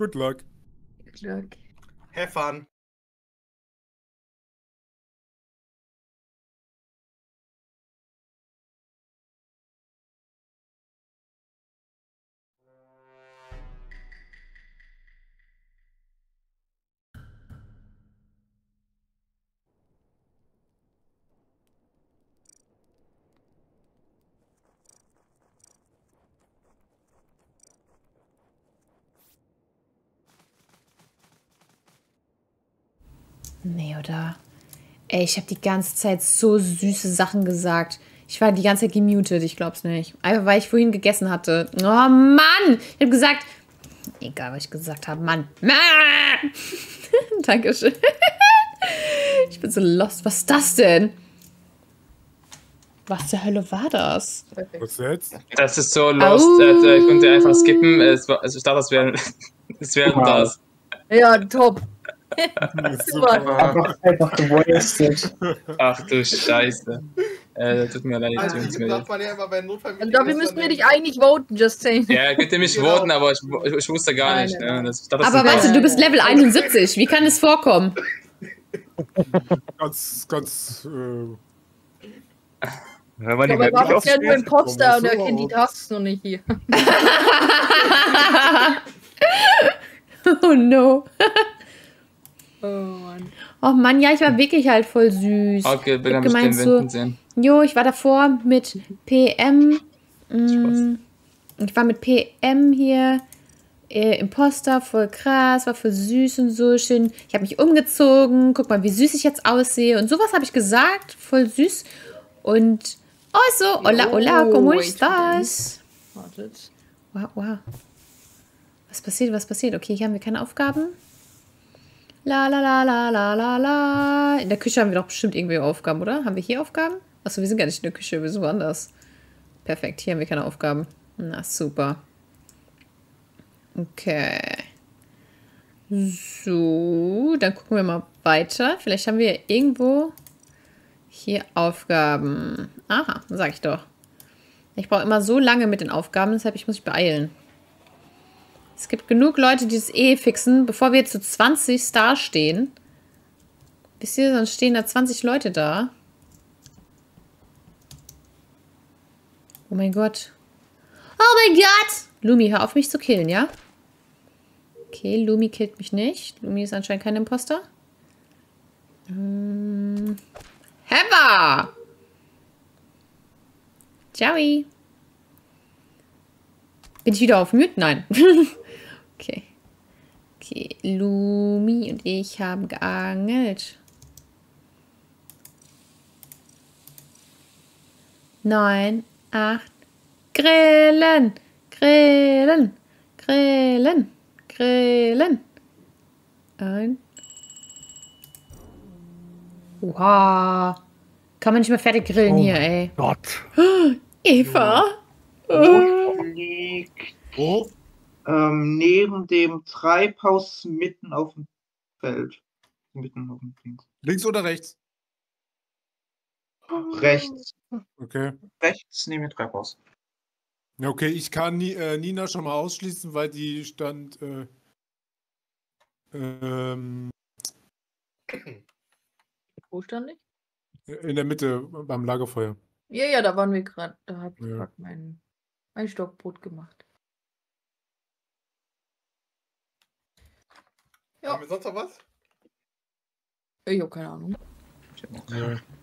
Good luck. Glück. Have fun. Nee, oder? Ey, ich habe die ganze Zeit so süße Sachen gesagt. Ich war die ganze Zeit gemutet, ich glaub's nicht. Einfach weil ich vorhin gegessen hatte. Oh Mann! Ich habe gesagt. Egal, was ich gesagt habe, Mann. Dankeschön. ich bin so lost. Was ist das denn? Was zur Hölle war das? Was jetzt? Das ist so lost. Äh, ich konnte einfach skippen. Es war, also ich dachte, es wäre es wäre Wow. das. Ja, top. Super. Einfach, einfach gewastet. Ach du Scheiße. Äh, tut mir leid. Also, leid. darf man ja immer bei Und dafür müssten wir dich eigentlich voten, just saying. Ja, könnt ihr mich Genau. voten, aber ich, ich, ich wusste gar Nein, nicht. nein, Ne? Das, ich dachte, das Aber weißt du, du bist Level 71. Wie kann es vorkommen? Ganz, ganz. Äh, Wenn man die Aber er war bisher nur aufspielt. Imposter und er kennt die. Tasks noch nicht hier. oh no. Oh Mann. Oh Mann, ja, ich war wirklich halt voll süß. Okay, bin Ich am hab gemeint den so- sehen. Jo, ich war davor mit PM. Mm, ich war mit PM hier. Äh, Imposter, voll krass, war voll süß und so schön. Ich habe mich umgezogen. Guck mal, wie süß ich jetzt aussehe. Und sowas habe ich gesagt. Voll süß. Und. Oh, so. Hola, hola, Oh, ¿cómo wait. estás? Wartet. Wow, wow. Was passiert, was passiert? Okay, hier haben wir keine Aufgaben. La la la la la la la. In der Küche haben wir doch bestimmt irgendwie Aufgaben, oder? Haben wir hier Aufgaben? Achso, wir sind gar nicht in der Küche, wir sind woanders. Perfekt, hier haben wir keine Aufgaben. Na, super. Okay. So, dann gucken wir mal weiter. Vielleicht haben wir irgendwo hier Aufgaben. Aha, sag ich doch. Ich brauche immer so lange mit den Aufgaben, deshalb ich muss mich beeilen. Es gibt genug Leute, die das eh fixen, bevor wir zu 20 Star stehen. Wisst ihr, sonst stehen da 20 Leute da. Oh mein Gott. Oh mein Gott! Lumi, hör auf mich zu killen, ja? Okay, Lumi killt mich nicht. Lumi ist anscheinend kein Imposter. Ähm, Heather! Ciao. Bin ich wieder auf Mute? Nein. okay. Okay, Lumi und ich haben geangelt. Neun, acht, Grillen, Grillen, Grillen, Grillen. Ein. Wow. Kann man nicht mehr fertig grillen Oh hier, ey. Gott. Eva. Wo liegt wo? ähm, neben dem Treibhaus mitten auf dem Feld. Mitten auf dem Ding. Links oder rechts? Rechts. Okay. Rechts neben dem Treibhaus. Okay, ich kann Ni äh, Nina schon mal ausschließen, weil die stand äh, ähm, Wo stand ich? in der Mitte beim Lagerfeuer. Ja, ja, da waren wir gerade. Da habe ich Ja. gerade mein, mein Stockbrot gemacht. Ja. Haben wir sonst noch was? Ich habe keine Ahnung.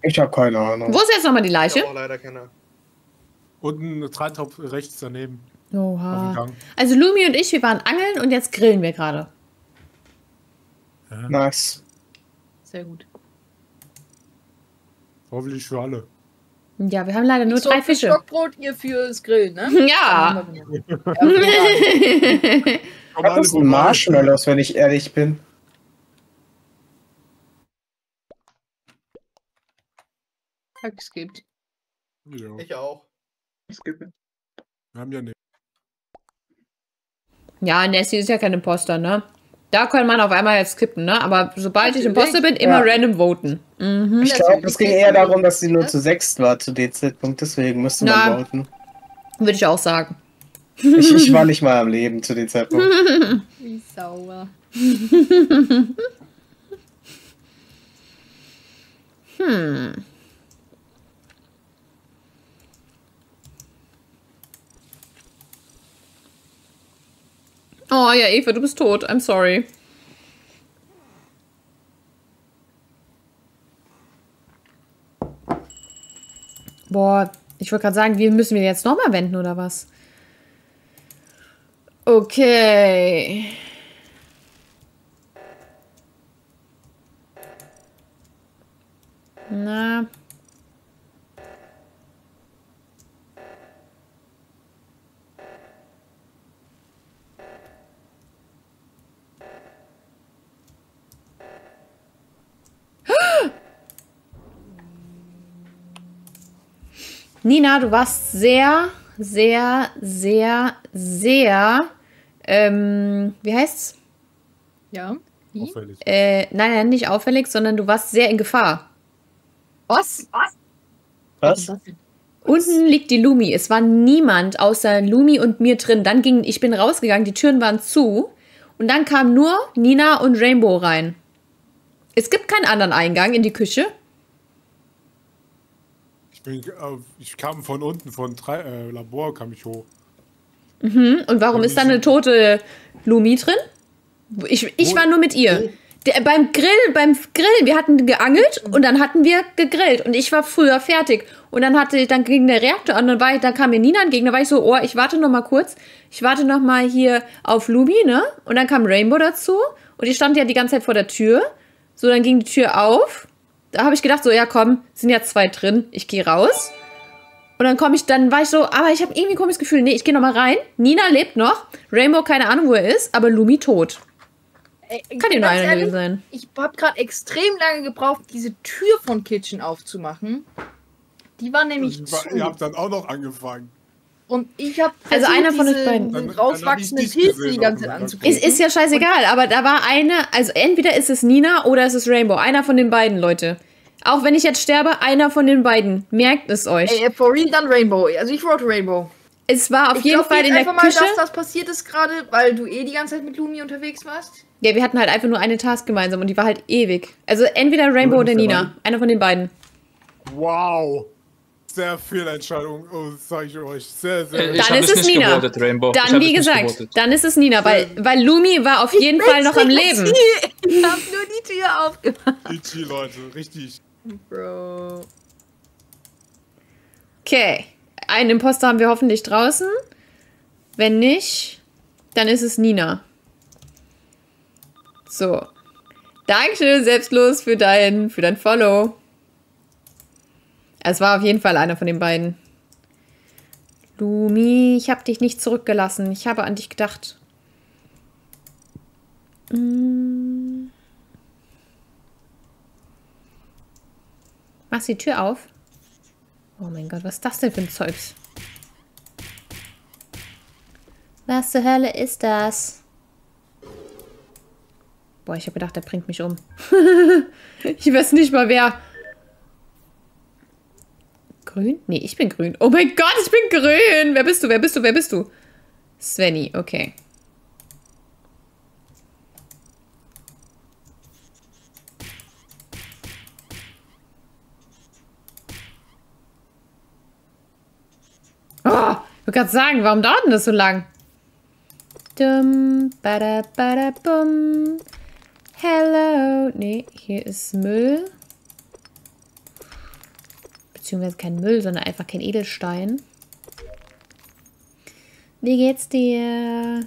Ich habe keine Ahnung. Wo ist jetzt nochmal die Ich Leiche? habe auch leider keine. Und ein Treibtopf rechts daneben. Oha. Also Lumi und ich, wir waren angeln und jetzt grillen wir gerade. Ja. Nice. Sehr gut. Hoffentlich für alle. Ja, wir haben leider nur Ich drei für Fische. Stockbrot, ihr fürs Grillen, ne? Ja. Ja, Das ein vorbei. Marshmallows, wenn ich ehrlich bin. Hacks gibt. Ja, Ich auch. wir haben ja nicht. Ja, Nessie ist ja kein Imposter, ne? Da kann man auf einmal jetzt skippen, ne? Aber sobald ich Natürlich. Imposter bin, immer Ja. random voten. Mhm. Ich glaube, es ging eher darum, dass sie nur zu sechst war zu dem Zeitpunkt, deswegen müsste man Na. voten. Würde ich auch sagen. Ich, ich war nicht mal am Leben zu dem Zeitpunkt. Wie sauer. Hm. Oh ja, Eva, du bist tot. I'm sorry. Boah, ich wollte gerade sagen, wie müssen wir jetzt nochmal wenden oder was? Okay. Na. Nina, du warst sehr, sehr, sehr, sehr, ähm, wie heißt's? Ja. Wie? Auffällig. Äh, nein, nein, nicht auffällig, sondern du warst sehr in Gefahr. Was? Was? Was? denn? Unten liegt die Lumi. Es war niemand außer Lumi und mir drin. Dann ging, ich bin rausgegangen, die Türen waren zu. Und dann kam nur Nina und Rainbow rein. Es gibt keinen anderen Eingang in die Küche. Ich, äh, ich kam von unten, von drei, äh, Labor kam ich hoch. Hm, Und warum ist da eine tote Lumi drin? Ich, ich war nur mit ihr. Der, beim Grill, beim Grillen, wir hatten geangelt und dann hatten wir gegrillt und ich war früher fertig und dann hatte, dann ging der Reaktor an und war ich, dann kam mir Nina entgegen, da war ich so, oh, ich warte noch mal kurz, ich warte noch mal hier auf Lubi, ne? Und dann kam Rainbow dazu und ich stand ja die ganze Zeit vor der Tür, so dann ging die Tür auf, da habe ich gedacht so, ja komm, sind ja zwei drin, ich gehe raus und dann komme ich, dann war ich so, aber ich habe irgendwie ein komisches Gefühl, nee, ich gehe noch mal rein, Nina lebt noch, Rainbow keine Ahnung wo er ist, aber Lumi tot. Ey, Kann ja nur einer gewesen sein. Ich habe gerade extrem lange gebraucht, diese Tür von Kitchen aufzumachen. Die war nämlich Ich war, zu. ihr habt dann auch noch angefangen. Und ich habe Also einer von euch beiden. Ich dich Pilze die ganze Zeit dem anzukriegen. Es ist ja scheißegal, aber da war eine, also entweder ist es Nina oder es ist Rainbow. Einer von den beiden, Leute. Auch wenn ich jetzt sterbe, einer von den beiden. Merkt es euch. Ey, for real dann Rainbow. Also ich vote Rainbow. es war auf ich jeden glaub Fall in der einfach mal, Küche. dass das passiert ist gerade, weil du eh die ganze Zeit mit Lumi unterwegs warst. Ja, wir hatten halt einfach nur eine Task gemeinsam und die war halt ewig. Also entweder Rainbow Oder oder Nina. Einer von den beiden. Wow. Sehr Fehlentscheidung, oh, sag ich euch. Sehr, sehr. Äh, Dann ich hab ist es Nina. gewotet, Dann, wie gesagt, gewotet. dann ist es Nina, weil, weil Lumi war auf jeden Fall noch am Leben. Ich hab nur die Tür aufgemacht. GG, Leute, richtig. Bro. Okay. Einen Imposter haben wir hoffentlich draußen. Wenn nicht, dann ist es Nina. So. Dankeschön, selbstlos, für dein, für dein Follow. Es war auf jeden Fall einer von den beiden. Lumi, ich habe dich nicht zurückgelassen. Ich habe an dich gedacht. Mm. Machst die Tür auf? Oh mein Gott, was ist das denn für ein Zeugs? Was zur Hölle ist das? Boah, ich habe gedacht, der bringt mich um. ich weiß nicht mal wer. Grün? Nee, ich bin grün. Oh mein Gott, ich bin grün. Wer bist du? Wer bist du? Wer bist du? Svenny, okay. Oh, ich wollte gerade sagen, warum dauert denn das so lang? Dum, bada, bada, bum. Hello. Nee, hier ist Müll. Beziehungsweise kein Müll, sondern einfach kein Edelstein. Wie geht's dir?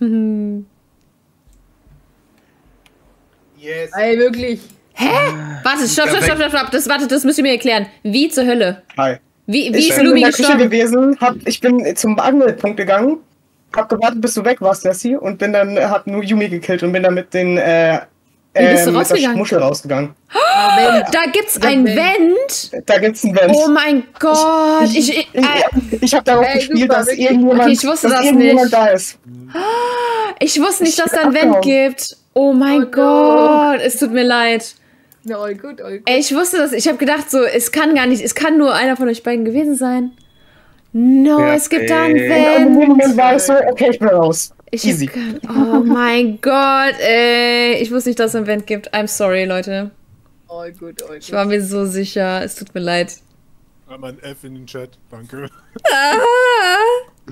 Yes. Ey, wirklich. Warte, stopp, stopp, stopp, stopp, stopp. Das, warte, das müsst ihr mir erklären. Wie zur Hölle? Hi. Wie, wie Ich ist bin in Lumi der Küche gestorben? gewesen, hab, ich bin zum Angelpunkt gegangen, hab gewartet, bis du weg warst, Lassie, und bin dann, hab nur Yumi gekillt und bin dann mit den, äh, Wie bist äh, du mit der rausgegangen? Muschel rausgegangen. Da gibt's ein Vent. Da gibt's ein Vent. Oh mein Gott. Ich, ich, Ich, äh, ich habe darauf Ey, gespielt, super, dass wirklich. irgendjemand, Okay, ich wusste dass das irgendjemand nicht. da ist. ich wusste nicht, Ich dass da ein Vent gibt. Oh mein Oh no. Gott. Es tut mir leid. Na, all gut, all gut. Ey, ich wusste das. Ich habe gedacht, so, es kann gar nicht, es kann nur einer von euch beiden gewesen sein. No, es gibt da ein Perfekt. Und in dem Vent. Moment war ich so, okay, ich bin raus. Ich Easy. oh mein Gott, ey. Ich wusste nicht, dass es ein Vent gibt. I'm sorry, Leute. Oh, gut, oh, Ich war mir so sicher. Es tut mir leid. Einmal ein F in den Chat. Danke. Ah.